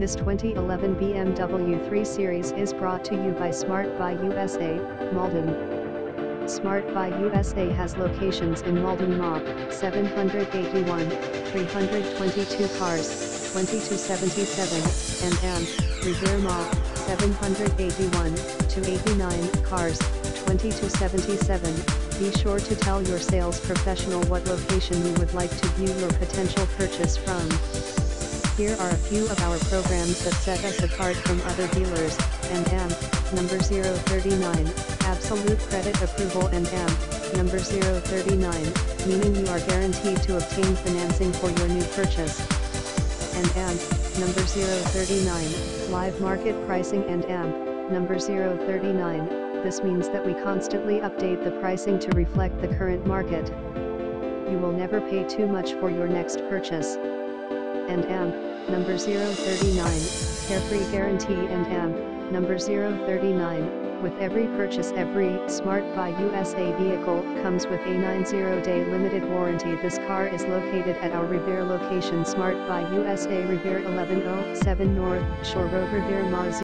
This 2011 BMW 3 Series is brought to you by Smart Buy USA, Malden. Smart Buy USA has locations in Malden Mob, 781, 322 cars, 2277, and M, Revere Mob, 781, to 89 cars, 2277. Be sure to tell your sales professional what location you would like to view your potential purchase from. Here are a few of our programs that set us apart from other dealers, and M, number 039, absolute credit approval and M, number 039, meaning you are guaranteed to obtain financing for your new purchase. And M, number 039, live market pricing and M, number 039, this means that we constantly update the pricing to reflect the current market. You will never pay too much for your next purchase. And M, number 039, Carefree Guarantee and M, number 039, with every purchase every Smart Buy USA vehicle comes with a 90-day limited warranty. This car is located at our Revere location Smart Buy USA Revere 1107 North Shore Road Revere Mazda.